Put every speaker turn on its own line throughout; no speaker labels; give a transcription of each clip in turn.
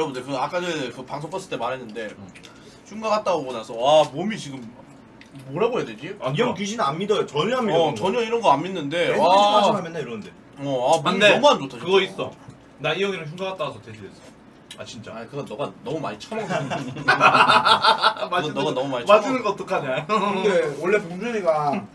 여러분들 그 아까 전에 그 방송 껐을 때 말했는데 휴가 갔다 오고 나서 와 몸이 지금 뭐라고 해야 되지?
아,
이형 귀신 안 믿어요. 전혀 안 믿어요.
어 전혀 이런 거 안 믿는데
와.
와,
맨날 이러는데.
어, 아 몸이
근데
너무 안 좋다. 진짜.
그거 있어. 나 이 형이랑 휴가 갔다 와서 대신했어. 아 진짜.
아니 그건 너가 너무 많이 처먹는
아,
그건 너가 너무 많이
맞추는 거 어떡하냐?
근데 원래 봉준이가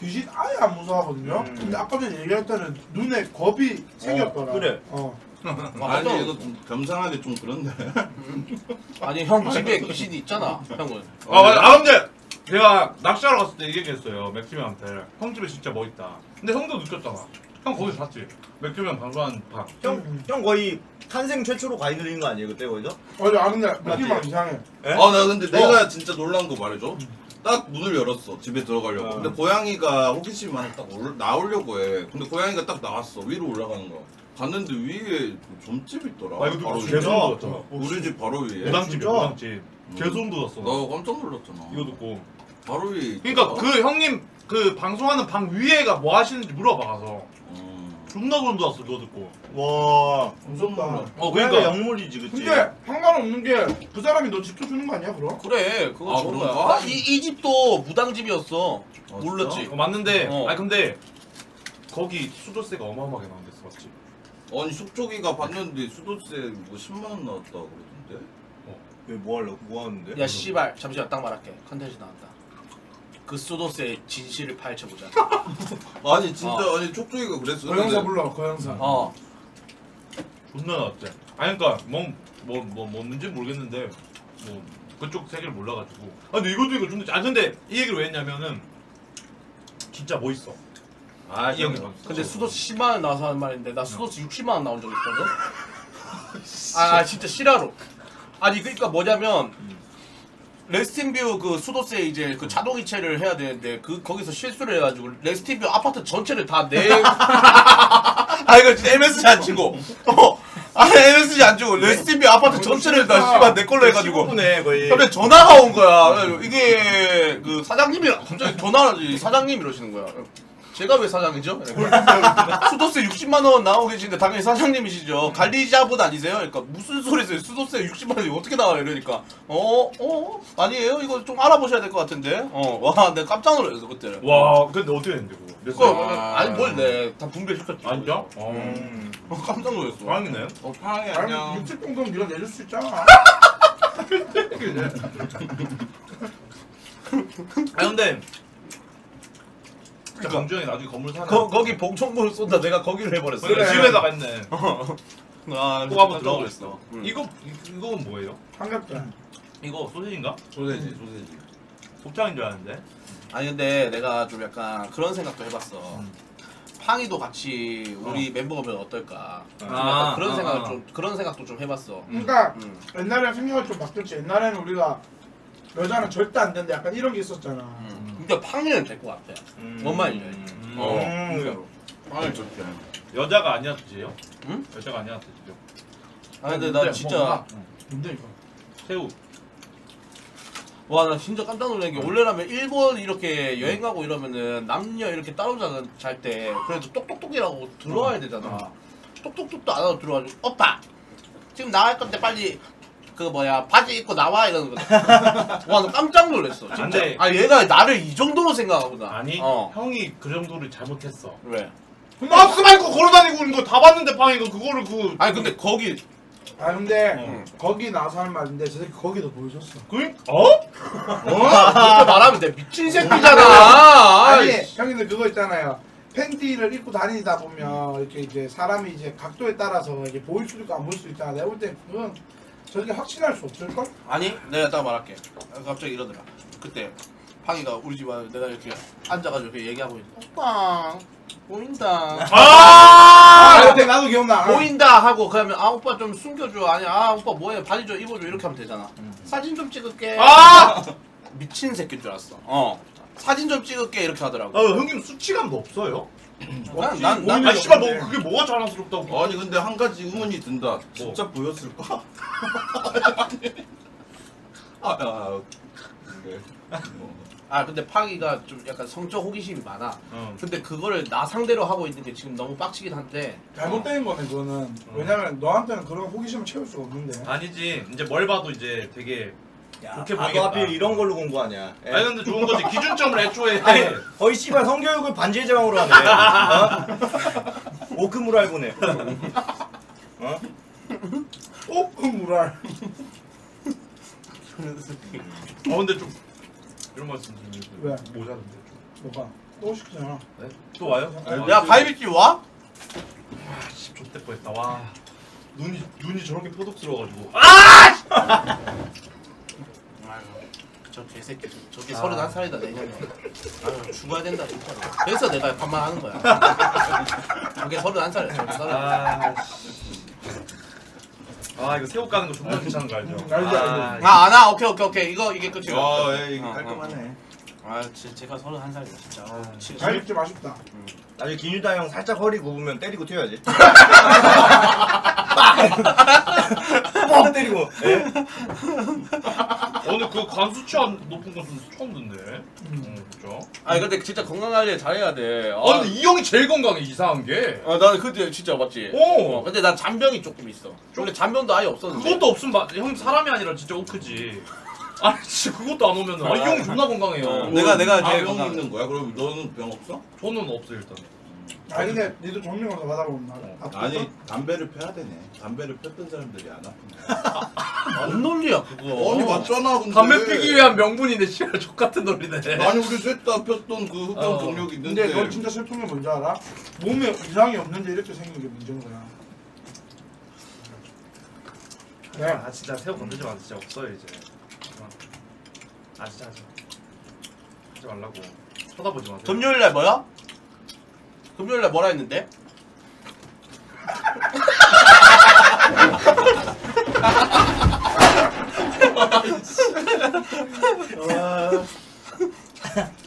귀신 아예 안 무서워하거든요.
음.
근데 아까 전에 얘기할 때는 눈에 겁이 생겼더라.
그래.
어.
아니
아니 이거 좀 겸상하게 좀 그런데
아니 형 집에 귀신 이 있잖아 형은
아, 맞아. 아 근데 제가 낚시하러 갔을 때 얘기했어요 맥주면한테 형 집에 진짜 뭐 있다. 근데 형도 느꼈잖아. 형 거기서 봤지. 맥주면 방송한 방.
형, 형 거의 탄생 최초로 가이드 드린 거 아니에요 그때 거기서?
맞아, 아 근데 느낌만 이상해.
예?
아나 근데 내가 진짜 놀란 거 말해줘 딱 문을 열었어 집에 들어가려고
어.
근데 고양이가 호기심이 많아 딱 올- 나오려고 해 근데 고양이가 딱 나왔어 위로 올라가는 거야 갔는데 위에 점집이 있더라
아 이거
바로
누구. 개소름 돋았잖아.
우리 집 바로 위에
무당집이야
진짜?
무당집. 개소름 돋았어. 나.
나 깜짝 놀랐잖아
이거 듣고.
바로 위에
그러니까
있더라.
그 형님 그 방송하는 방 위에가 뭐 하시는지 물어봐 가서.
음.
존나 소름 돋았어 그거 듣고.
와.
무섭다.
어
그러니까
그러니까
영물이지 그치?
근데 상관없는 게 그 사람이 너 지켜주는 거 아니야, 그럼?
그래 그거
아,
좋은
그런가?
거야 아, 이, 이 집도 무당집이었어
아,
몰랐지
어, 맞는데
어.
아니 근데 거기 수도세가 어마어마하게 나온댔어 맞지?
아니 숙조기가 봤는데 수도세 뭐 10만 원 나왔다 그러던데
왜뭐 하려고 뭐 하는데?
야 씨발 잠시만 딱 말할게 컨텐츠 나왔다 그 소도스의 진실을 파헤쳐보자
아니 진짜
어.
아니 촉조기가 그랬어
그 형사
근데
불러, 그 형사.
어
존나 나왔대. 아니 그러니까 뭐뭐 뭐 뭔지 모르겠는데 뭐 그쪽 세계를 몰라가지고. 아 근데 이것도 이거 존나. 아 근데 이 얘기를 왜 했냐면은 진짜 뭐 있어.
아
이 형이 형방
근데 수도세 10만 원 나와서 하는 말인데 나 수도세 60만 원 나온 적 있거든? 아, 아 진짜 실화로. 아니 그러니까 뭐냐면 레스팅뷰 그 수도세 이제 그 자동이체를 해야 되는데 그 거기서 실수를 해가지고 레스팅뷰 아파트 전체를 다내 아 이거 MSG 안 치고. 어. 아, MSG 안 치고 레스팅뷰 아파트 전체를 다 씨발 내 걸로 해가지고.
15분에 거의.
근데 전화가 온 거야. 이게 그 사장님이 갑자기 전화를 사장님 이러시는 거야. 제가 왜 사장이죠? 수도세 60만 원 나오고 계신데 당연히 사장님이시죠. 관리자분 아니세요? 그러니까 무슨 소리세요? 수도세 60만 원이 어떻게 나와요? 이러니까 어? 어? 아니에요? 이거 좀 알아보셔야 될 것 같은데. 어. 와, 내가 깜짝 놀랐어 그때.
와 근데 어떻게 했는데 그거? 몇
그거
살?
아.
아니 뭘내다 분배시켰지.
아 진짜? 어.
음.
어, 깜짝 놀랐어.
다행이네.
어 파랑이
아니,
안녕
60 정도는 네가 내줄 수 있잖아.
아 근데 진짜 강주형이 나중에 건물 사네.
거, 거기 봉총물 쏜다. 내가 거기를 해버렸어.
그래,
그래.
집에다가 했네.
아,
꼭 한번. 있어.
응.
이거 이- 이건 뭐예요?
삼겹살.
이거 소세지인가?
소세지 소세지
곱창인 줄 알았는데.
아니 근데 내가 좀 약간 그런 생각도 해봤어.
음.
팡이도 같이 우리 멤버가 면 어떨까? 좀
아,
약간 그런
아,
생각을
아.
좀 그런 생각도 좀 해봤어.
그러니까
음.
옛날에 생각이 좀 바뀌었지. 옛날에는 우리가 여자는 절대 안 된다. 약간 이런 게 있었잖아.
음. 근데 팡이는 될 것 같아.
음.
뭔 말이냐?
음.
어,
음.
진짜로.
파랑이 좋게
여자가 뜻이에요?
응?
여자가 뜻이죠.
아 근데? 나 진짜?
뭔데 이거?
새우.
와 나 진짜 깜짝 놀란 게 원래라면 일본 이렇게 여행 가고 이러면은 남녀 이렇게 따로 잘 때 그래도 똑똑똑이라고 들어와야 되잖아. 똑똑똑도 안 하고 들어와가지고 오빠 지금 나갈 건데 빨리 그 뭐야 바지 입고 나와 이러는 거. 와나 깜짝 놀랐어 진짜.
안 돼.
아 얘가 나를 이 정도로 생각하구나.
아니
어
형이 그 정도를 잘못했어.
왜?
마스크 말고 걸어다니고 있는 거 다 봤는데 방이가 그거를 그.
아니 근데 거기
아 근데
응.
거기 나서 하는 말인데 저 새끼 거기도 보여줬어.
그 어?
그렇게 말하면 내 미친 새끼잖아.
아니
아이,
형님들 그거 있잖아요. 팬티를 입고 다니다 보면 이렇게 이제 사람이 이제 각도에 따라서 이게 보일 수도 있고 안 보일 수도 있잖아. 내가 볼 때 그건 저게 확신할 수 없을 걸?
아니 내가 딱 말할게. 갑자기 이러더라. 그때 팡이가 우리 집 와서 내가 이렇게 앉아가지고 이렇게 얘기하고 있는데 오빠 보인다.
아,
아!
그때 나도 기억나.
보인다 하고 그러면 아 오빠 좀 숨겨줘. 아니 아 오빠 뭐해? 바지 좀 입어줘. 이렇게 하면 되잖아. 사진 좀 찍을게.
아!
미친 새끼인 줄 알았어. 어. 사진 좀 찍을게. 이렇게 하더라고.
아 형님 수치감도 없어요?
난, 난, 난,
아 씨발 뭐 그게 뭐가 자랑스럽다고?
아니 근데 한 가지 의문이 든다 진짜 보였을까? 아, 아 근데 뭐.
아 근데 파기가 좀 약간 성적 호기심이 많아.
어.
근데 그거를 나 상대로 하고 있는 게 지금 너무 빡치긴 한데.
잘못된 거네 그거는. 왜냐면 너한테는 그런 호기심을 채울 수가 없는데.
아니지 이제 뭘 봐도 이제 되게
나도
보이겠다.
하필 이런 걸로 공부하냐. 예.
아니 근데 좋은 거지 기준점을 애초에
아니, 거의 씨발 성교육을 반지의 제왕으로 하네. 어? 오크무랄 보네. 어?
어? 그 무랄.
어 근데 좀 이런 말씀 좀
왜?
모자른데 좀.
뭐가? 또 시키잖아.
네? 또 와요?
야 가위비집 와?
아씨 좆대 뻔했다 와 눈이 눈이 저렇게 표독스러워가지고 아!
저 개새끼 저게
아.
서른 한 살이다 내년에. 아유 죽어야 된다 진짜. 그래서 내가 반말하는 거야. 저게 서른 한 살이야. 저게 서른.
아, 아 이거 새우 까는 거 존나 귀찮은 거 알죠?
알지, 알지.
아, 안 와. 오케이, 오케이, 오케이. 이거, 이게 끝이야.
야, 예, 이게
어,
깔끔하네.
아, 진짜 제가 서른 한 살이다, 진짜. 아.
갈비찜 아쉽다.
나중에 김유다 형 살짝 허리 굽으면 때리고 튀어야지. 뻥 때리고. 예?
오늘 그 관수치 안 높은 건좀 처음 듣네. 음, 그렇죠.
아니, 근데 진짜 건강 관리 잘해야 돼.
아, 근데 이 형이 제일 건강해 이상한 게.
아, 나는 그때 진짜 맞지?
오.
어, 근데 난 잔병이 조금 있어. 원래 잔병도 아예 없었는데.
그것도 없으면 마- 형 사람이 아니라 진짜 오크지. 아니 진짜 그것도 안 오면 아이 형 존나 건강해요.
어. 내가- 내가
아,
제일
병
건강.
있는 거야? 그럼 너는 병 없어?
저는 없어 일단.
아니 근데 니도 가서 받아보면 나.
아니, 담배를 펴야 되네. 담배를 폈던 사람들이 안 아픈데.
뭔 논리야, 그거.
아니, 맞잖아, 근데.
담배 피기 위한 명분인데 씨발 족 같은 논리네.
아니, 우리 셋다 폈던 그 흡연
어.
경력이 있는데.
근데 너 진짜 슬픈 게 뭔지 알아? 몸에 이상이 없는데 이렇게 생긴 게 문제인 거야. 네.
아 진짜 새우 건들지 마 진짜 없어요 이제. 아 진짜 하지 마. 하지 말라고. 쳐다보지 마세요.
금요일 날 뭐야? 금요일 날 뭐라 했는데?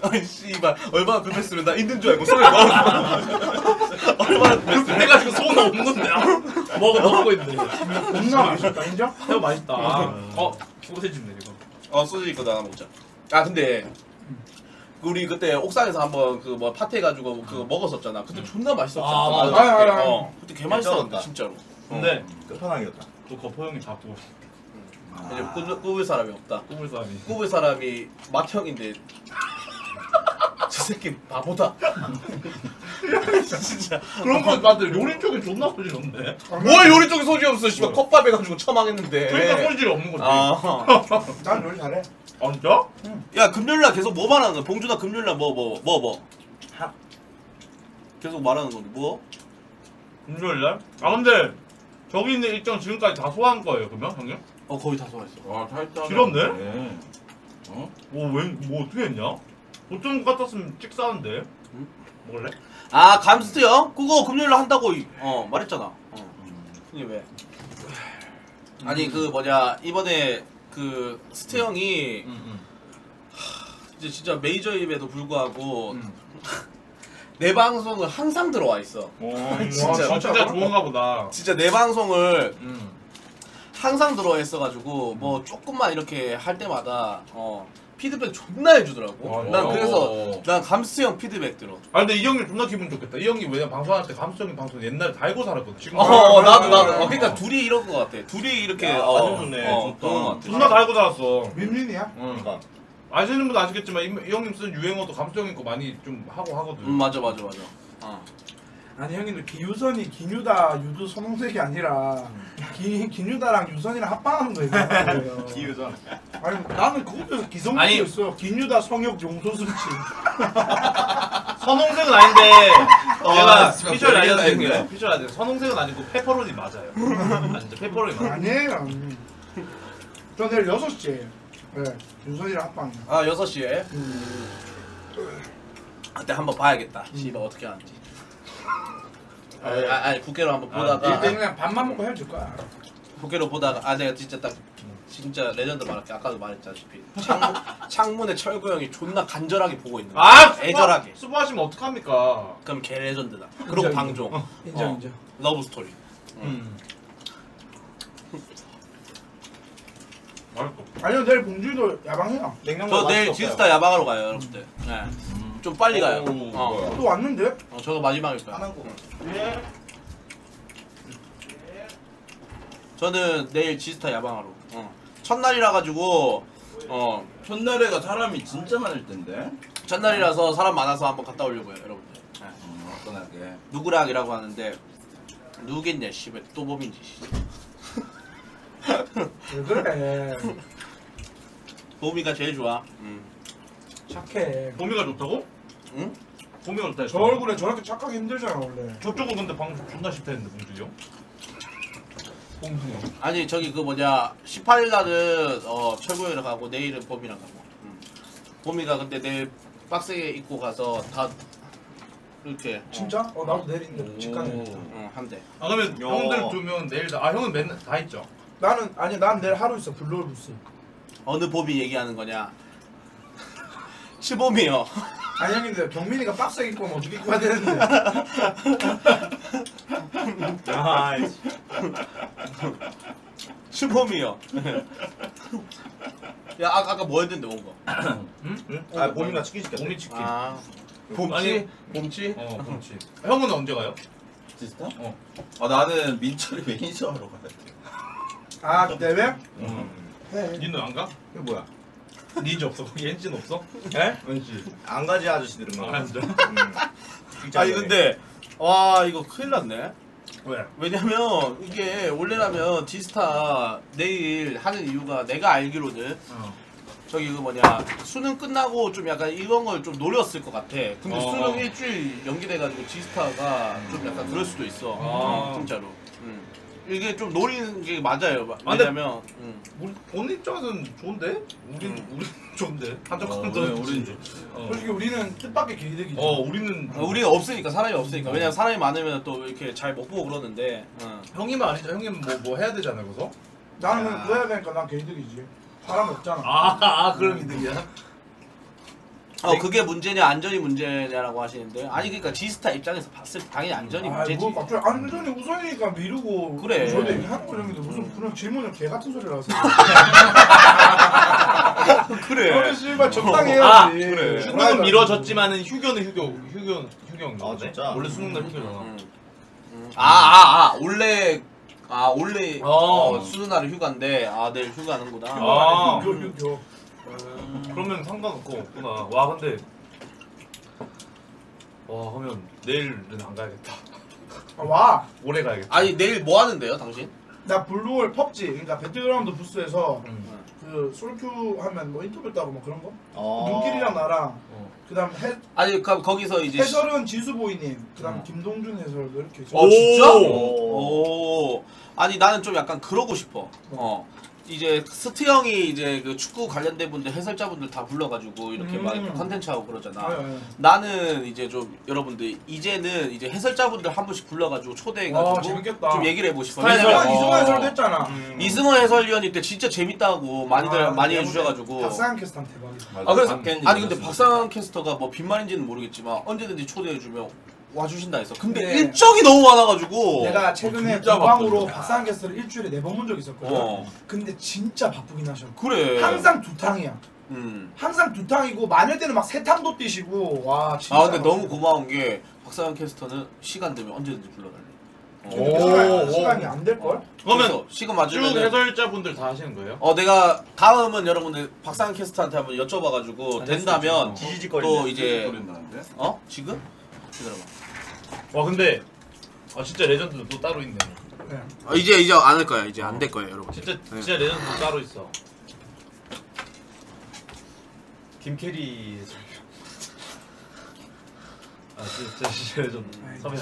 아이 씨발 얼마나 급했으면 나 있는 줄 알고 손에 넣어 얼마나 급했으면
해가지고 손 없는데 먹어 먹고 있는데.
겁나 맛있다 인정?
새우 맛있다. 어 소세지네 이거.
어 소주 이거 하나 먹자 아 근데 우리 그때 옥상에서 한번 그 뭐 파티 해가지고 그 먹었었잖아 그때 존나 맛있었잖아
아, 맞아.
아, 아, 아.
어 그때 개 맛있었는데
괜찮았다.
진짜로
근데
끝판왕이었다.
또 거포 형이 자꾸
이제 꾸- 꾸불 사람이 없다
꿈을 사람이.
꾸불 사람이 맏형인데 저 새끼 바보다 진짜
그런 거 나한테 요리 쪽에 존나 소질 없네.
뭘 요리 쪽에 소지 없어 씨발 컵밥 해가지고 처망했는데
그러니까 소질이 없는 거지.
아.
난 요리 잘해.
아 진짜?
야 금요일날 계속 뭐 말하는 거야 봉준아 금요일날 뭐뭐 뭐 뭐
하-
계속 말하는 건데 뭐?
금요일 날? 아 근데 저기 있는 일정 지금까지 다 소화한 거예요 그러면 형님?
어 거의 다 소화했어
와, 탈다.
길었네?
어?
뭐왜뭐 어떻게 했냐? 어쩐 것 같았으면 찍사는데
응?
먹을래?
아 감스트요? 그거 금요일날 한다고 이- 어 말했잖아 어. 그게 왜? 아니 그 뭐냐 이번에 그 스테 형이
응응
이제 진짜 메이저임에도 불구하고
응.
내 방송을 항상 들어와 있어
어,
진짜.
아, 진짜 좋은가 보다
진짜 내 방송을
응.
항상 들어와 있어가지고 뭐 조금만 이렇게 할 때마다 어 피드백 존나 해주더라고
어,
난
어.
그래서 난 감스트 형 피드백 들어
아 근데 이 형이 존나 기분 좋겠다 이 형이 왜냐 방송할 때 감수적인 방송 옛날에 다 알고 살았거든 지금
어 나도 나도
아,
어, 그러니까 둘이 이런 거 같아 둘이 이렇게
야,
어,
아주 좋네.
어,
좋다.
그런 거 같아
존나 다 알고 살았어
윈윈이야?
응.
그러니까
아시는 분도 아시겠지만 이, 이 형님 쓰는 유행어도 감수적인 거 많이 좀 하고 하거든
음 맞아 맞아 맞아 어.
아니 형님들 기유선이 기뉴다 유두 선홍색이 아니라 기, 기뉴다랑 유선이랑 합방하는 거예요.
기유전.
아니 나는
아니.
있어. 기뉴다 성역 용소수치.
선홍색은 아닌데
어,
내가
아, 진짜
피셜
다행이네.
피셜 알려드릴게요 선홍색은 아니고 페퍼로니 맞아요 아 진짜 페퍼로니 맞아요
아니에요. 음. 저 내일 6시에 네, 유선이랑 합방이야.
아 6시에
음.
그때 한번 봐야겠다 씨발 어떻게 하는지 아, 아, 아니 부캐로 한번 보다가
일단 그냥 밥만 먹고 헤어질 거야.
부캐로 보다가 아 내가 진짜 딱 진짜 레전드 말할게 아까도 말했다시피 창문, 창문에 철구 형이 존나 간절하게 보고 있는 거야
아
애절하게
수고하시면 어떡합니까
그럼 개 레전드다 그리고
인정,
방종
인정
어.
인정.
러브 스토리
음. 맛있다
아니요 내일 봉준이도 야방해요.
냉장고
저 내일 지스타 야방하러 가요 여러분들. 네. 좀 빨리 가요.
오,
어.
뭐야.
또 왔는데?
어, 저도 마지막일 거야.
하는 거.
저는 내일 지스타 야방하러. 어. 첫날이라 가지고 어
첫날에가 사람이 진짜 많을 텐데.
첫날이라서 사람 많아서 한번 갔다 오려고요, 여러분들. 네.
음, 어떤하게.
누구락이라고 하는데 누구겠냐, 씨발 또 범인지. 씨.
왜 그래?
범이가 제일 좋아. 음.
착해.
봄이가 좋다고?
응?
봄이가 좋다
저 얼굴에 저렇게 착하기 힘들잖아 원래.
저쪽은 근데 방송 존나 싫다 했는데 봉준이 형? 봉준이 형
아니 저기 그 뭐냐 18일 날은 어 철구이랑 가고 내일은 봄이랑 가고. 음. 봄이가 근데 내일 빡세게 입고 가서 다 이렇게
진짜? 어 나도 내일인데 집 가네.
어, 한대.
아 그러면
야.
형들 두면 내일 다, 아 형은 맨날 다 있죠?
나는 아니 난 내일 하루 있어 블루홀 부스.
어느 봄이 얘기하는 거냐? 시봄이요.
아니 형인데 경민이가 빡세게 입고 오면 어떻게 입고 와야 되는데?
아,
시봄이요. 야 아까 아까 뭐 거?
응? 아 봄이가 치킨 시켰대.
봄이 치킨
아
봄치? 아니,
봄치?
어 봄치 형은 언제 가요?
지스타?
어.
아 나는 민철이 매니저 하러 가야 돼.
아 내일?
음.
해.
니는 안 가?
이거 뭐야?
니즈 없어 거기 엔진 없어?
에?
엔진
안 가지 아저씨들은 뭐.
아 진짜?
음.
아니 근데 와 이거 큰일 났네.
왜?
왜냐면 이게 원래라면 지스타 내일 하는 이유가 내가 알기로는
어.
저기 그 뭐냐 수능 끝나고 좀 약간 이런 걸 좀 노렸을 것 같아. 근데
어.
수능 일주일 연기돼가지고 지스타가 좀 약간 그럴 수도 있어.
아.
진짜로. 음. 이게 좀 노리는 게 맞아요.
아, 근데-
왜냐면 음.
우리 본인 입장에서는 좋은데? 우린
음.
우린 좋은데 한적
어, 우리- 우린 좋지.
어.
솔직히 우리는 뜻밖의 개이득이지.
어 우리는
어, 우리가 없으니까 사람이 없으니까 왜냐면 사람이 많으면 또 이렇게 잘 못 보고 그러는데 어.
형님은 아니죠 형님 뭐 뭐 해야 되잖아요 그래서
나는
야.
그냥 그거 해야 되니까 난 개이득이지. 사람 없잖아.
아, 아 그럼 이득이야
어 그게 문제냐 안전이 문제냐라고 하시는데 아니 그러니까 지스타 입장에서 봤을 때 당연히 안전이
아,
문제지.
뭐 갑자기 안전이 우선이니까 미루고
그래.
저도 얘기하는 거 무슨 그런 질문을 개 같은 소리를 하세요.
그래.
너는 씨발 적당히
아,
해야지.
그래.
수능은 미뤄졌지만은 휴교는 휴교 휴교 휴교인
아,
거네
진짜?
원래 수능 날 휴교잖아
음. 음. 아, 아, 아, 원래, 아, 원래,
어.
어, 수능 날은 휴가인데, 아, 내일 휴가하는구나.
아.
교, 교, 교.
그러면 상관없고 없구나 와 근데 와 하면 내일은 안 가야겠다
아, 와.
올해 가야겠다
아니, 내일 뭐 하는데요, 당신?
나 블루홀 펍지, 그러니까 배틀그라운드 부스에서
음.
그 솔큐 하면 뭐 인터뷰 따고 뭐 그런 거?
어.
눈길이랑 나랑
어.
그다음 해,
아니, 그, 거기서 이제. 시-
해설은 지수보이님, 그다음
어.
김동준 해설 뭐 이렇게 있어.
어, 진짜?
오.
오. 아니, 나는 좀 약간 그러고 싶어. 어. 이제 스트 형이 이제 그 축구 관련된 분들 해설자분들 다 불러가지고 이렇게
음.
막 이렇게 컨텐츠 하고 그러잖아.
네, 네.
나는 이제 좀 여러분들 이제는 이제 해설자분들 한 분씩 불러가지고 초대해가지고
아, 재밌겠다.
좀 얘기를 해보고 싶어. 왜냐면
해설,
이승환
어,
해설도 했잖아.
음.
이승호 해설위원이 때 진짜 재밌다고 많이들
아,
많이 해주셔가지고.
박상현 캐스터한 대박이다.
아 그래서 아니 근데. 박상현 캐스터가 뭐 빈말인지는 모르겠지만 언제든지 초대해주면 와주신다 했어. 근데
네.
일정이 너무 많아가지고.
내가 최근에
진짜
공방으로
바쁘다.
박상현 캐스터를 일주일에 네 번 본 적 있었거든.
어
근데 진짜 바쁘긴 하셔.
그래.
항상 두 탕이야.
음.
항상 두 탕이고 많을 때는 막 세 탕도 뛰시고 와 진짜.
아 근데 너무 고마운 게 박상현 캐스터는 시간 되면 언제든지 불러달래.
근데
오,
시간이,
오.
시간이 안 될 걸?
그러면
시간
쭉
맞으면
해설자분들 다 하시는 거예요?
어 내가 다음은 여러분들 박상현 캐스터한테 한번 여쭤봐가지고 된다면. 또 이제? 어 지금 기다려봐.
와 근데 아 진짜 레전드도 또 따로 있네
네.
어, 이제 이제 안 할 거야. 이제 안 될 거예요, 여러분.
진짜 진짜 레전드도 따로 있어 김캐리 아 진짜 진짜 레전드 선배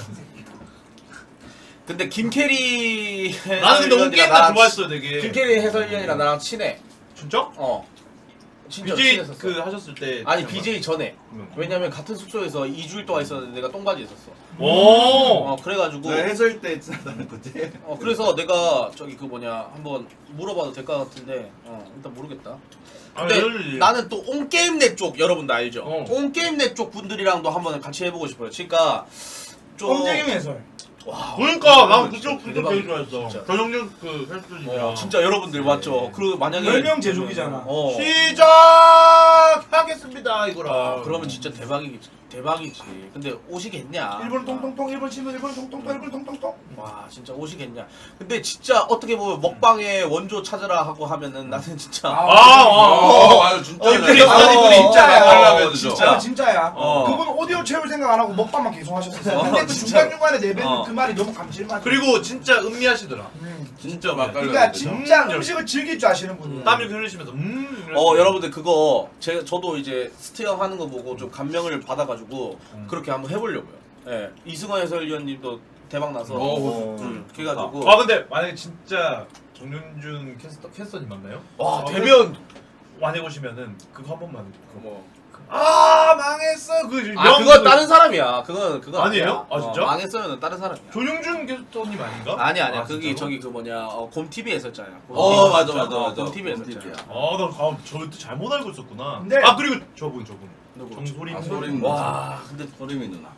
근데 김캐리
나는 근데 다
나랑
좋아했어 되게
김캐리 해설위원이랑 나랑 친해.
진짜?
어. 진짜
BJ
친했었어.
그 하셨을 때
아니 BJ 전에.
그러면.
왜냐면 같은 숙소에서 2주일 동안 있었는데 내가 똥바지 있었어.
오
어 그래가지고
너 해설 때 친하다는 거지?
어 그래서 내가 저기 그 뭐냐 한번 물어봐도 될 것 같은데 어 일단 모르겠다.
아,
근데
해설-
나는 또 온게임넷 쪽 여러분도 알죠?
어.
온게임넷 쪽 분들이랑도 한번 같이 해보고 싶어요. 그러니까 좀
엄재경 해설.
와
그러니까 난 그쪽 그쪽 되게 좋아했어.
진짜.
전용준 그 헬스님이랑
어, 진짜 여러분들 맞죠? 그 만약에
10명 제조기잖아.
어.
시작하겠습니다 이거라.
아, 그러면 진짜 대박이지. 대박이지. 근데 오시겠냐?
일본 통통통 일본 신문 일본 통통통 일본 통통통
와 진짜 오시겠냐? 근데 진짜 어떻게 보면 먹방의 원조 찾으라 하고 하면은 나는 진짜
아, 아,
어, 아유 진짜.
어, 이분이
어,
이분이
어,
진짜야.
하려면
진짜.
아, 진짜야.
어.
그분 오디오 채울 생각 안 하고 먹방만 계속 하셨어요.
어,
근데 그
진짜.
중간 중간에 내뱉는
어.
그 말이 너무 감질만.
그리고 진짜 음미하시더라.
음.
진짜 맛깔려.
그러니까 진짜
음,
음식을 즐길 줄 아시는 분이에요.
땀 이렇게 흘리시면서 음.
어 여러분들 그거 제 저도 이제 스티어 하는 거 보고 좀 감명을 받아가지고
음.
그렇게 한번 해보려고요. 예 이승원 해설위원님도 대박 나서
어.
음, 그래가지고
아 근데 만약에 진짜 정윤준 캐스터 캐스터님 맞나요?
와
아,
대면
만약 오시면은 그거 한 번만.
뭐.
아 망했어 그.
아 그건 다른 사람이야. 그건 그거
아니에요? 아,
어,
진짜?
망했으면 다른 사람이야.
조용준 캐스터님 아닌가?
아니 아니야.
아,
그게
진짜로?
저기 그 뭐냐 어, 곰 TV에 했었잖아요. 곰
어. 맞아 맞아
어,
맞아.
곰 TV에
곰
했었잖아.
TV야.
아, 나 아, 저도 잘못 알고 있었구나.
근데-
아 그리고 저분 저분
누구?
정소린.
아, 소린
와 근데
소림이 누나.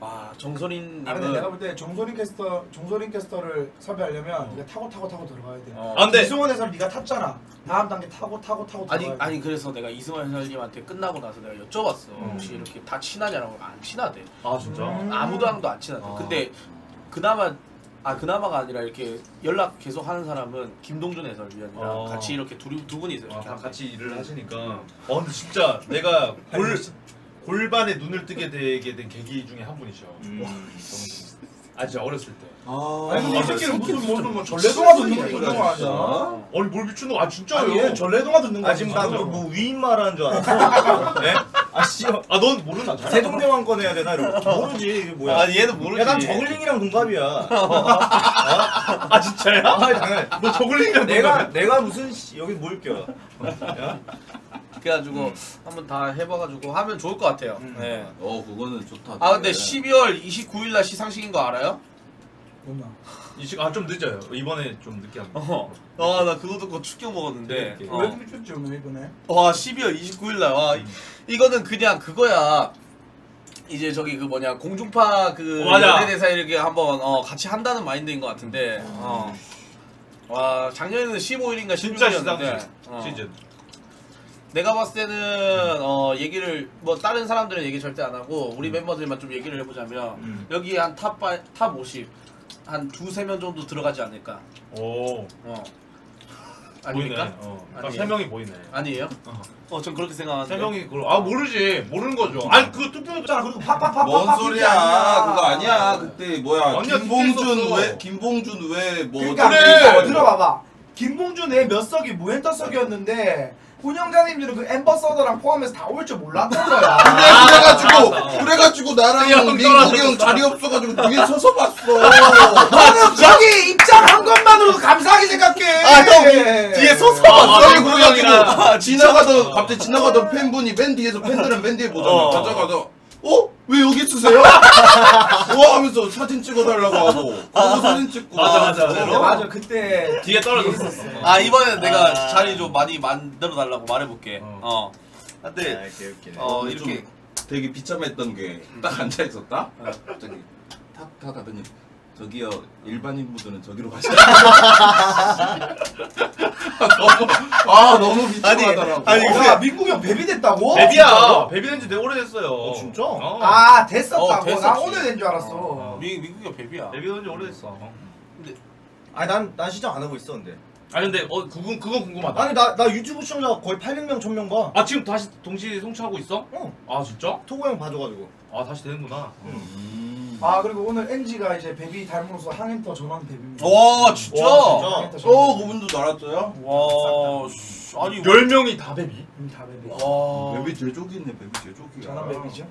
와 정소린님은
아 근데 내가 볼 때 정소린 캐스터 정소린 캐스터를 섭외하려면 네가 타고 타고 타고 들어가야 돼.
어.
아, 근데-
이승원에서 네가 탔잖아. 다음 단계 타고 타고 타고
아니
들어가야 돼.
아니 그래서 내가 이승원 해설님한테 끝나고 나서 내가 여쭤봤어.
음.
혹시 이렇게 다 친하냐라고 안 친하대.
아 진짜.
음.
아무도랑도 안 친하대.
아.
근데 그나마 아 그나마가 아니라 이렇게 연락 계속 하는 사람은 김동준 해설위원이랑
어.
같이 이렇게 둘이 두 분이 있어요.
아,
이렇게
다
하는데.
같이 일을 하시니까. 어 근데 진짜 내가 골 골반에 눈을 뜨게 되게 된 계기 중에 한 분이셔.
음.
아 진짜 어렸을 때.
아,
아니 근데 이 새끼는
새끼
무슨 무슨 뭐 전래동화 듣는 거
새끼가
듣는 거 아니야?
아니 뭘 미친 놈? 아 진짜요?
아니 전래동화 듣는
거아 지금. 나뭐 뭐 위인 말하는 줄 알았어.
네?
아 씨.
아넌 모르나? 잘
세종대왕 꺼내야 되나 이러고 모르지 이게 뭐야.
아니 얘는 모르지.
야난 저글링이랑 동갑이야.
아 진짜야?
아 당연.
너 저글링이랑
내가 내가 무슨 씨, 여기 뭘 껴? 야?
그래가지고 한번 다 해봐가지고 하면 좋을 것 같아요.
음.
네.
어 그거는 좋다.
아 근데 12월 29일 날 시상식인 거 알아요?
뭔가.
이식 아좀 늦어요. 이번에 좀 늦게 합니다.
어. 아나 그거 듣고 충격 먹었는데.
재밌게.
어.
왜 이렇게 줬지 오늘 이번에?
와 12월 29일 날 와. 이- 이거는 그냥 그거야. 이제 저기 그 뭐냐 공중파 그
어, 맞아.
연예대사 이렇게 한번 어, 같이 한다는 마인드인 것 같은데. 어. 와 작년에는 15일인가
진짜
16일이었는데.
시상식
어.
시즌.
내가 봤을 때는 어 얘기를 뭐 다른 사람들은 얘기 절대 안 하고 우리 멤버들만 좀 얘기를 해보자면
음.
여기 한탑탑 50, 한 두세 명 정도 들어가지 않을까.
오
어.
보이네.
아닙니까?
어.
아니에요.
딱세 명이 보이네.
아니에요?
어.
어, 전 그렇게 생각하는데.
세 명이 그걸 아 모르지 모르는 거죠. 아니 그 투표
잖아 그리고 팍팍팍팍
뭔 소리야? 그거 아니야. 그때 뭐야?
아니야,
김봉준 왜. 김봉준 왜뭐
그러니까
그래!
들어봐봐. 김봉준 내몇 석이 무엔터 석이었는데 운영자님들은 그 엠버 서더랑 포함해서 다 올 줄 몰랐던 거야.
그래가지고 그래가지고 나랑
형
민국이. 형 자리 없어가지고 뒤에 서서 봤어.
너는 저기 입장한 것만으로도 감사하게 생각해.
아, 형, 뒤에 서서
봤어?
아니 그래가지고
아,
지나가던 갑자기 지나가던 팬분이 맨 뒤에서 팬들은 맨 뒤에 보잖아.
어.
가자 가자. 어? 왜 여기 있으세요? 와 하면서 사진 찍어달라고 하고 그거 사진 찍고
맞아, 맞아, 맞아.
근데 맞아 그때
뒤에 떨어졌어.
아, 이번에는 내가
아.
자리 좀 많이 만들어 달라고 말해볼게.
어.
어. 근데,
아 개웃기네.
어,
근데
이렇게.
좀 되게 비참했던 게 딱 앉아 있었다. 갑자기 탁탁 하더니 저기요 일반인 분들은 저기로 가시죠. 너무 아 너무 비참하더라고.
아니,
어, 야 민국이 형 베비 됐다고?
베비야. 베비 된 지 되게 오래됐어요.
어, 진짜?
어.
아 됐었다고.
어, 됐었지.
나 오늘 된 줄 알았어.
어.
미, 미국이 베비야.
베비 된 지 오래됐어.
아니 난난 시청 안 하고 있어 근데.
아 근데 어 그건 그건 궁금하다.
아니 나 나 유튜브 시청자가 거의 800명 1000명 봐.
아 지금 다시 동시 송출하고 있어?
어.
아 진짜?
토고 형 봐줘가지고.
아 다시 되는구나.
음.
아 그리고 오늘 NG가 이제 베비 닮으로써 항엔터 전원 베비입니다.
와, 진짜?
와, 진짜?
어 그분도 달았어요?
와, 씨, 아니,
열 명이 다 베비.
음, 다 베비.
와,
베비 제조기네 베비 제조기야.
전원 베비죠.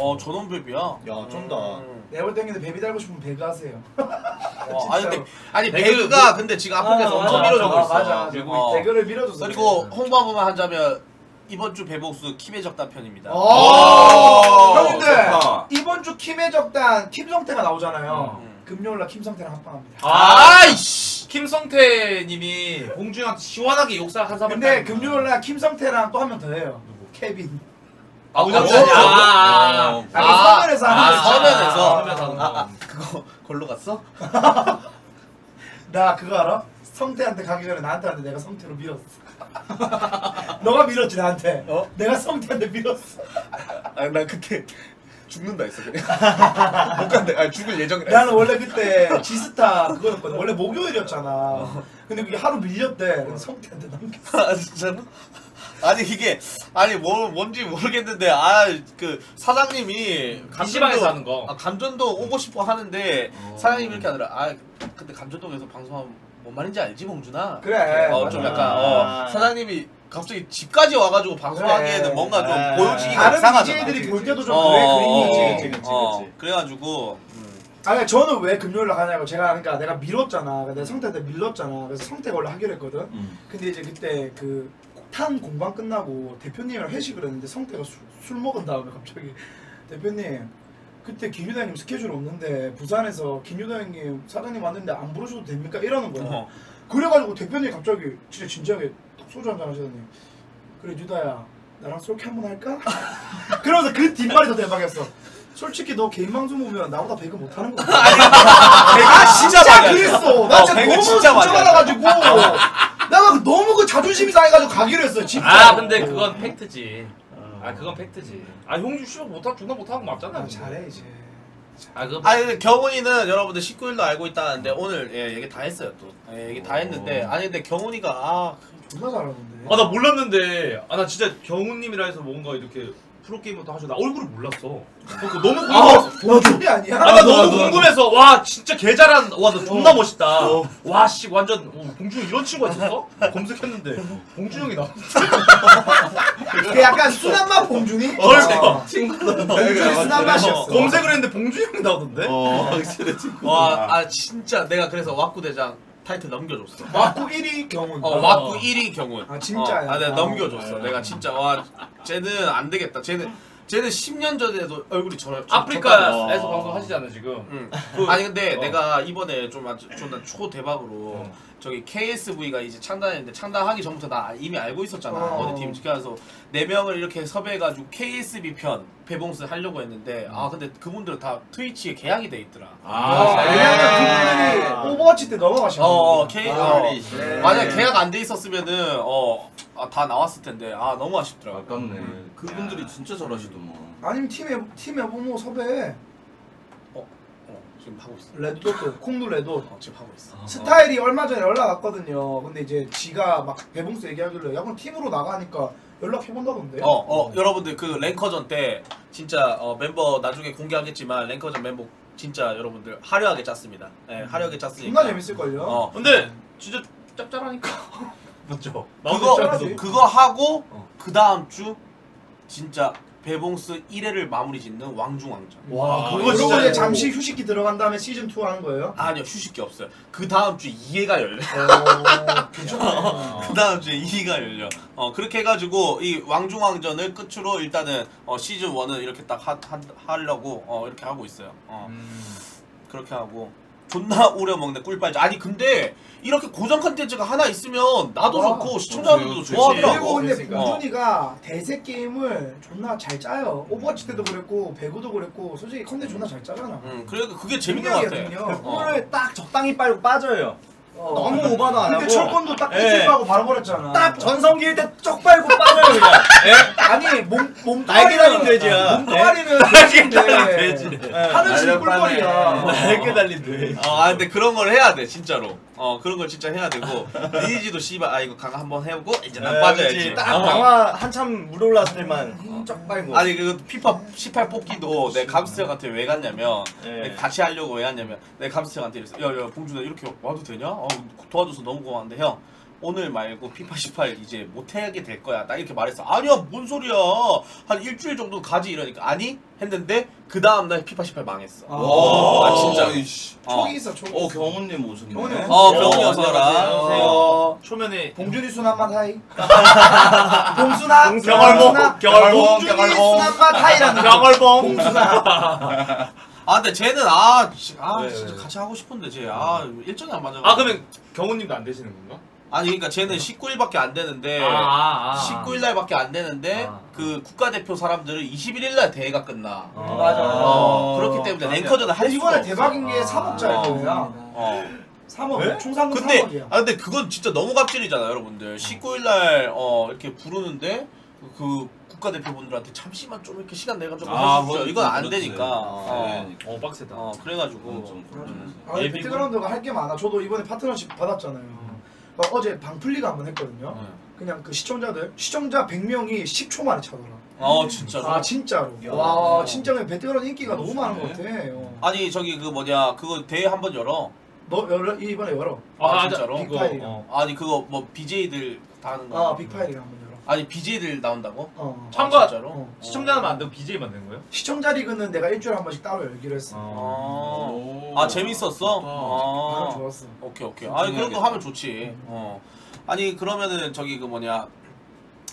와, 전원 베비야.
야 쩐다.
음.
내가 볼 때는 베비 달고 싶으면 배그 하세요.
와, 아니 근데 아니 배그가 근데 지금 아프리카에서
아,
엄청
맞아,
밀어주고
맞아,
있어.
맞아, 맞아.
그리고 어.
밀어줘서.
그리고. 홍보 한 번만 하자면 이번 주 배복수 킴의 적단 편입니다.
어,
오,
형님들
좋다.
이번 주 킴의 적단 김성태가 나오잖아요.
음.
금요일 날 김성태랑 합방합니다.
아이씨.
김성태님이 봉준한테 시원하게 욕사 한 사람.
근데 금요일 날 김성태랑 또 한 명 더 해요. 케빈.
아, 운영자.
어,
아,
어.
아,
아,
서면에서
아,
하는 거지.
서면에서.
서면에서 하는 거.
아, 아, 그거 걸로 갔어?
나 그거 알아? 성태한테 가기 전에 나한테 하는데 내가 성태로 밀었어. 너가 밀었지 나한테.
어?
내가 성태한테 밀었어.
아, 나 그때 죽는다 했어 그냥. 못 간대. 아, 죽을 예정이라.
나는 원래 그때 지스타 그거였거든. 원래 목요일이었잖아. 근데 그게 하루 밀렸대. 그래서 성태한테 넘겼어.
아 진짜로? 아니 이게 아니 뭐 뭔지 모르겠는데 아 그 사장님이
PC방에서 하는 거.
아, 감전도 오고 싶어 하는데 사장님이 이렇게 하더라 아 근데 감전동에서 방송하면 뭔 말인지 알지 봉준아?
그래.
어 좀
맞아.
약간 어 사장님이 갑자기 집까지 와가지고 방송하기에는
그래.
뭔가 좀
아,
보여지기가
다른
이상하잖아
DJ들이 볼 때도 좀
어,
그래
어,
그림이지.
그치, 그치,
어,
그치.
그래가지고 음.
아니 저는 왜 금요일날 가냐고 제가 그러니까 내가 밀었잖아. 내가 성태한테 밀렸잖아. 그래서 성태가 원래 하기로 했거든.
음.
근데 이제 그때 그 탄 공방 끝나고 대표님이랑 회식을 했는데 성태가 술, 술 먹은 다음에 갑자기 대표님 그때 김유다 형님 스케줄 없는데 부산에서 김유다 형님 사장님 왔는데 안 부르셔도 됩니까? 이러는 거야.
어.
그래가지고 대표님이 갑자기 진짜 진지하게 딱 소주 한잔 하시더니 그래 유다야 나랑 솔케 한번 할까? 그러면서 그 뒷말이 더 대박이었어. 솔직히 너 개인 방송 보면 나보다 배그 못하는 거 같아.
내가
진짜,
하잖아.
그랬어. 나
어,
진짜
배그
너무
진짜 많이
상처받아가지고 내가 너무 그 자존심이 상해가지고 가기로 했어. 진짜.
아, 근데 그건 팩트지. 아, 그건 팩트지. 아, 형님 씨발 못하 존나 못하는 거 맞잖아.
아, 잘해 이제.
아, 그거
아니 근데 경훈이는 여러분들 19일도 알고 있다는데 오늘 예, 얘기 다 했어요 또 예, 얘기 다 했는데 아니 근데 경훈이가 아
존나 잘하는데.
아, 나 몰랐는데. 아, 나 진짜 경훈님이라 해서 뭔가 이렇게 프로게이머도 하셔. 나 얼굴을 몰랐어. 그러니까 너무 궁금해서.
봉준이 아니야?
아, 나 너무 궁금해서. 와, 진짜 개 잘한. 와, 너 존나 멋있다. 와, 씨, 완전. 어, 봉준이 이런 친구가 있었어? 검색했는데. 봉준 형이 나.
그 약간 순한 맛 봉준이? 어.
친구들
봉준이 순한 맛이었어.
검색을 했는데 봉준 형이 나오던데?
어 확실히 친구.
와, 아 진짜 내가 그래서 왁구 대장 타이틀 넘겨줬어.
맞고 1위 경훈.
어, 왁구 1위 경훈.
아, 진짜야?
어, 아, 내가
아.
넘겨줬어. 내가 진짜 와, 쟤는 안 되겠다. 쟤는 쟤는 10년 전에도 얼굴이 저
아프리카에서
어.
방송하시잖아, 지금.
응. 아니 근데
어.
내가 이번에 좀 아주 존나 초 대박으로
어.
저기 KSV가 이제 창단했는데 창단하기 전부터 나 이미 알고 있었잖아
어.
어. 디 팀. 그래서 네 명을 이렇게 섭외해가지고 KSV 편 배봉스 하려고 했는데 아 근데 그분들은 다 트위치에 계약이 돼 있더라.
아,
아,
왜냐면 그분들이 오버워치 때 넘어가신
어, 어. K,
아,
어,
네.
네.
만약 계약 안 돼 있었으면은 어, 아, 다 나왔을 텐데 아 너무 아쉽더라고.
아깝네. 그분들이 진짜 잘하시더만.
아니면 팀에 팀에 보모 섭외
어, 지금 하고 있어.
레드도트 콩도 레드
어, 지금 하고 있어.
스타일이 얼마 전에 연락 왔거든요. 근데 이제 지가 막 배봉스 얘기하길래 야 그럼 팀으로 나가니까 연락해 본다던데.
어, 어, 여러분들 그 랭커전 때 진짜 어, 멤버 나중에 공개하겠지만 랭커전 멤버 진짜 여러분들 화려하게 짰습니다. 예, 화려하게 짰으니까.
존나 재밌을 걸요.
어,
근데 진짜 짭짤하니까. 맞죠?
그거. 그거 하고
어.
그 다음 주 진짜 배봉스 1회를 마무리 짓는 왕중왕전.
와,
그거
그거 진짜.
이제 잠시 휴식기 들어간 다음에 시즌 2 하는 거예요.
아니요 휴식기 없어요. 그 다음 주 2회가 열려.
어, 괜찮네.
그 다음 주에 2회가 열려. 어 그렇게 해가지고 이 왕중왕전을 끝으로 일단은 어, 시즌 1은 이렇게 딱 하, 하, 하려고 어, 이렇게 하고 있어요. 어.
음.
그렇게 하고 존나 우려먹는 꿀빨자 아니 근데 이렇게 고정 컨텐츠가 하나 있으면 나도
와,
좋고 시청자들도
그렇지,
그리고
좋아하더라고
근데
그러니까.
봉준이가 대세 게임을 존나 잘 짜요. 오버워치 때도 그랬고 배그도 그랬고 솔직히 컨텐츠 존나 잘 짜잖아.
응 그래도 그게 재밌는 것 같아
능력이야,
어.
딱 적당히 빨고 빠져요.
어.
너무 오바도 안
근데
하고.
철권도 딱
예.
일찍하고 바로 버렸잖아.
딱 전성기일 때 쪽 빨고 빠져요 그냥.
아니 몸 몸
날개 달린 돼지야.
몸뚱아리는
날개 달린
돼지.
날렵하네.
꿀벌이야.
날개 달린 돼지.
어, 아 근데 그런 걸 해야 돼 진짜로 어 그런 걸 진짜 해야 되고 리니지도 씨발 아 이거 강화 한번 해보고 이제 난
네,
빠져야지.
딱
어.
강화 한참 물 올랐을 때만 쫙 빨고.
아니 그 피파 18 뽑기도 내 감스 형한테 왜 갔냐면
예.
내가 같이 하려고 왜 갔냐면 내 감스 형한테 이랬어 야야 봉준아 이렇게 와도 되냐? 어, 도와줘서 너무 고마운데 형 오늘 말고 피파 18 이제 못하게 될 거야 나 이렇게 말했어 아니야 뭔 소리야 한 일주일 정도 가지 이러니까 아니 했는데 그 다음날 피파 18 망했어
아.
아, 진짜.
이씨.
어.
촉이 있어 촉.
어 경훈님 오셨네.
경훈이 형.
어 병훈이 어서 와라
안녕하세요.
어.
초면에
봉준이 순한 맛 하이. 봉순아. 봉순아.
경월봉,
봉준이
경월봉.
순한 맛 하이라는 거.
경월봉.
봉순아.
아 근데 쟤는 아, 지- 아
왜,
진짜
왜, 왜?
같이 하고 싶은데 쟤아 일정이 안 맞아
아 그러면 경훈님도 안 되시는 건가?
아니 그러니까 쟤는 19일밖에 안 되는데
아, 아, 아.
19일 날밖에 안 되는데
아.
그 국가대표 사람들은 21일 날 대회가 끝나.
어.
맞아.
어, 그렇기 때문에
맞아.
랭커전을 할 수가
이번에
없어.
대박인 게
아.
3억짜리 대회야.
어.
3억.
네?
총상금
근데
3억이야.
아 근데 그건 진짜 너무 갑질이잖아 여러분들 19일 날 어 이렇게 부르는데 그 국가대표분들한테 잠시만 좀 이렇게 시간 내가지고
아, 그건
이건 좀안
그렇지.
되니까 어,
네.
어 빡세다.
어
그건
그래가지고
좀 그렇지.
아, 근데
예비군?
배틀그라운드가 할 게 많아. 저도 이번에 파트너십 받았잖아요. 막 어제 방풀리가 한번 했거든요.
네.
그냥 그 시청자들 시청자 100명이 10초 만에 차더라.
어 진짜로
아 진짜로.
야.
와 진짜 그냥 배틀그라운드 인기가 너무. 많은 것 같아. 어.
아니 저기 그 뭐냐 그거 대회 한 번 열어
너 열어 이번에 열어.
아,
아,
진짜로?
빅파이리가.
어.
아니 그거 뭐 BJ들 다 하는 거
아 빅파이리가 한번 열어.
아니 BJ들 나온다고?
어.
참가-
아, 진짜로?
어.
시청자는 안 되고 BJ 만든 거예요?
시청자 리그는 내가 일주일에 한 번씩 따로 열기로 했어.
어.
오.
아 재밌었어?
나는
어.
좋았어.
오케이 오케이. 아니 그런 거. 하면 좋지. 어. 아니 그러면은 저기 그 뭐냐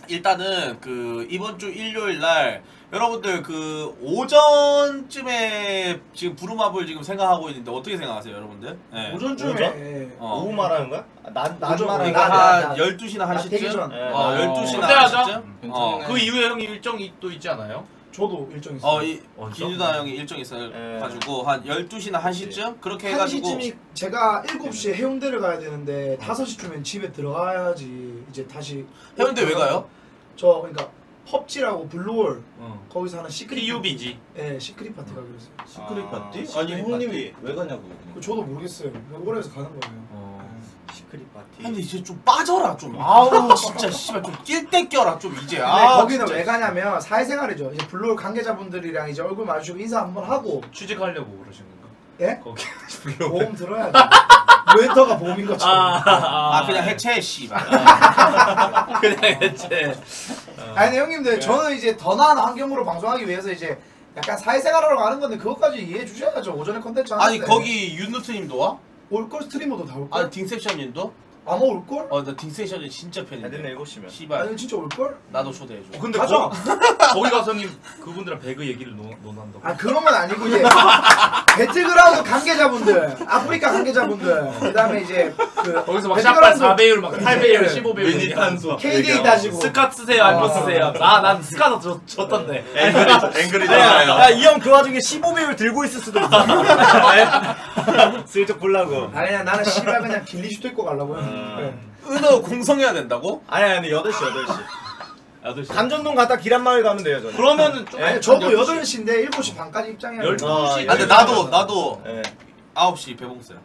일단은 그 이번 주 일요일 날 여러분들 그 오전쯤에 지금 부루마블 지금 생각하고 있는데 어떻게 생각하세요 여러분들? 네.
오전쯤에
오전?
예.
어.
오후 말하는 거야? 아, 난, 난
오전,
말하는 거야?
나-
한
나-
12시나
나
1시쯤?
되기 전.
예.
어,
어.
12시나
그때 하자.
1시쯤? 어.
그 이후에 형이 일정이 또 있지 않아요?
저도 일정 있어.
어, 이
어,
김유다 형이 일정 있어
예.
가지고 한 12시나 1시쯤 그렇게 해 가지고
1시쯤이 제가 7시에 해운대를 가야 되는데 5시쯤엔 집에 들어가야지 이제 다시
해운대 왜 가요?
저 그러니까 펍지라고 블루홀
어.
거기서 하는 secret
PUBG.
예, secret 파티 가기로 했어요.
secret
아,
파티? 아니 형님이 왜 가냐고.
그거 저도 모르겠어요. 올해에서 가는 거예요.
어.
secret 파티.
근데 이제 좀 빠져라 좀 아우 진짜 씨발 좀낄때 껴라 좀 이제 아
거기는
진짜.
왜 가냐면 사회생활이죠. 이제 블루홀 관계자분들이랑 이제 얼굴 마주치고 인사 한번 하고
취직하려고 그러신 건가?
예?
거기
보험 들어야지. 멘터가 보험인 것처럼.
아 그냥 해체 씨발
그냥 해체.
아니 근데 형님들 저는 이제 더 나은 환경으로 방송하기 위해서 이제 약간 사회생활하러 가는 건데 그것까지 이해해 주셔야죠. 오전에 컨텐츠 하는데.
아니 거기 윤누트님도 와?
올걸 스트리머도 다 올걸?
아니 딩셉션님도?
아마 올걸?
어나 딩셉션이 진짜
애들
팬인데
7시면.
씨발
아니 진짜 올걸?
나도 초대해줘
어, 근데
가자.
거, 거기 가서님 그분들랑 배그 얘기를 논, 논한다고.
아 그런 건 아니고 이제 배틀그라운드 관계자분들, 아프리카 관계자분들, 그 다음에 이제 그
거기서 막 샷발 4배율 막 8배율 15배율
미니 탄속.
KD 따지고
스카 쓰세요 안
아.
쓰세요? 아난 스카도 줬, 줬던데.
앵그리 앵그리잖아요.
야이 형 그 와중에 15배율 들고 있을 수도 있어. 슬쩍 보려고.
아니 그냥 나는 씨발 그냥 ghillie suit 입고 가려고요.
음.
네.
은어 공성해야 된다고?
아니 아니 8시 8시.
8시.
감전동 갔다 기란마을 가면 돼요 저는.
그러면은 좀
아니, 저도 8시인데 7시 반까지 입장이야.
12시.
아,
아 근데 나도 나도
예.
9시 배봉스야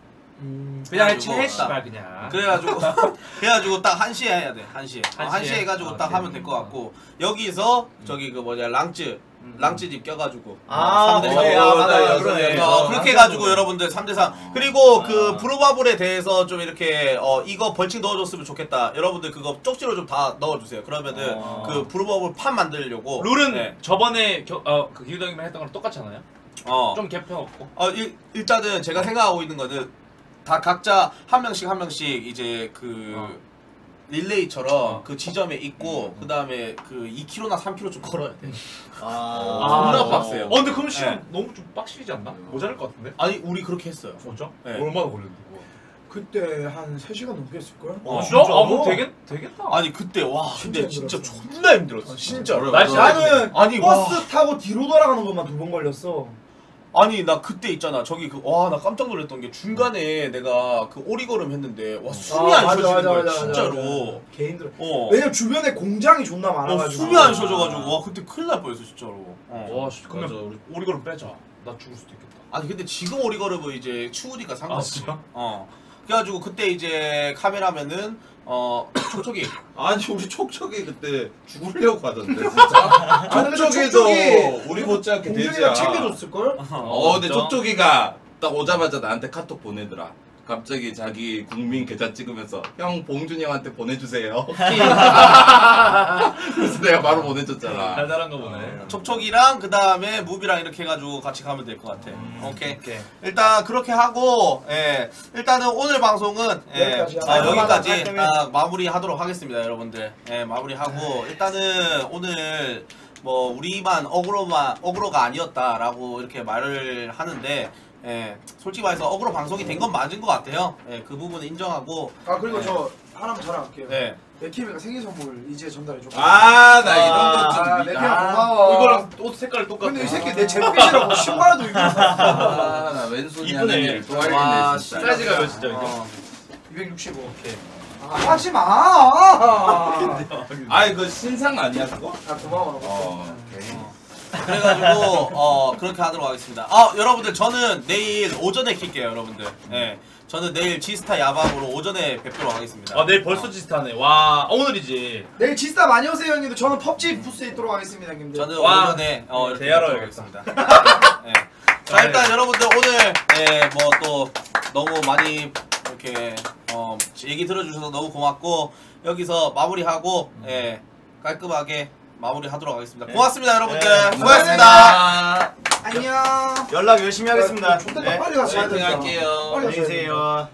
음,
그냥
그래가지고
해치 씨발 그냥.
그래가지고 그래가지고 딱 1시에 해야 돼 1시에 어, 1시에,
1시에?
해가지고
아,
딱
오케이.
하면 될 것 같고 여기서 저기 그 뭐냐 랑쯔
음.
랑쯔 집 껴가지고
아,
3대
네,
3
아, 맞아, 그러네.
명.
어, 그렇게 해가지고 여러분들 3대3 그리고 그
아.
브로바블에 대해서 좀 이렇게 어 이거 벌칙 넣어줬으면 좋겠다 여러분들 그거 쪽지로 좀 다 넣어주세요 그러면은
아.
그 브로바블 판 만들려고
룰은
네.
저번에 겨, 어, 그 기우당이랑 했던 거랑 똑같잖아요.
어.
좀 개편 없고.
어 일, 일단은 제가 생각하고 있는 거는 다 각자 한 명씩 한 명씩 이제 그
어.
릴레이처럼
어.
그 지점에 있고 그 다음에 그 2km나 3km 좀 걸어야 돼.
아.
존나 빡세요.
어 근데 그럼 시간
네.
너무 좀 빡시지 않나? 모자랄 것 같은데.
아니 우리 그렇게 했어요.
진짜?
네.
얼마나 걸렸는데 그거?
그때 한 3시간 넘게 했을걸?
어,
어, 진짜? 아? 그럼 되겠 되겠다.
아니 그때 와 근데
진짜
진짜
힘들었어.
존나 힘들었어.
아,
진짜로.
날씨
나는
아니,
버스
와.
타고 뒤로 돌아가는 것만 두 번 걸렸어.
아니 나 그때 있잖아 저기 그 와 나 깜짝 놀랐던 게 중간에 내가 그 오리걸음 했는데 와 숨이
아,
안
맞아,
쉬어지는
맞아,
거야
맞아,
진짜로.
맞아. 개 힘들어.
어.
왜냐면 주변에 공장이 존나
어,
많아가지고.
숨이 안 쉬어져가지고 와 그때 큰일 날 뻔했어 진짜로. 어.
와, 씨,
맞아,
그러면 오리걸음 빼자. 나 죽을 수도 있겠다.
아니 근데 지금 오리걸음은 이제 추우니까 상관없지.
진짜?
어. 그래가지고 그때 이제 카메라면은 어 촉촉이
아니 우리 촉촉이 그때 죽으려고 하던데 진짜. 촉촉이도
촉촉이
우리 못지않게
공준이가
되지야.
챙겨줬을걸?
어, 근데 촉촉이가 딱 오자마자 나한테 카톡 보내더라. 갑자기 자기 국민 계좌 찍으면서 형 봉준이 형한테 보내주세요. 그래서 내가 바로 보내줬잖아.
달달한 거 보네.
촉촉이랑 그 다음에 무비랑 이렇게 해가지고 같이 가면 될 것 같아. 오케이.
오케이.
일단 그렇게 하고 예 일단은 오늘 방송은 예,
여기까지
아, 여기까지
깔끔해.
딱 마무리하도록 하겠습니다, 여러분들. 예 마무리하고 일단은 오늘 뭐 우리만 어그로만 어그로가 아니었다라고 이렇게 말을 하는데 예, 솔직히 말해서 억울로 방송이 된 건 맞은 것 같아요. 예, 그 부분은 인정하고.
아 그리고
네.
저 하나만 자랑할게요.
네.
맥키미가 생일 선물 이제 전달해 줬.
아, 나 이런
아,
거좀
맥키미야 고마워.
이거랑 옷 색깔 똑같아.
근데 이 새끼 내 제복이라고 신발도 입고 있어.
아, 나 왼손이
이쁘네.
와,
알겠네 진짜.
사이즈가 몇 진짜 이거?
어.
265.
오케이.
아 하지 마. 아
아이 그 신상 아니야 그거?
고마워.
어. 오케이.
그래가지고 어 그렇게 하도록 하겠습니다. 아 여러분들 저는 내일 오전에 킬게요, 여러분들. 예, 저는 내일 지스타 야방으로 오전에 뵙도록 하겠습니다.
아 내일 벌써 지스타네. 와 아, 오늘이지.
내일 지스타 많이 오세요 형님들. 저는 펍지 부스에 있도록 하겠습니다 형님들.
저는
와.
오전에 어 이렇게
대하러
뵙도록
해야겠다.
하겠습니다. 예. 자 일단 여러분들 오늘 예, 뭐또 너무 많이 이렇게 어 얘기 들어주셔서 너무 고맙고 여기서 마무리하고 예 깔끔하게 마무리하도록 하겠습니다. 고맙습니다 여러분들.
네,
수고하셨습니다.
안녕.
연락 열심히 하겠습니다.
좋겠다
네.
빨리 가서
파이팅
된다.
할게요.
빨리
안녕히 계세요.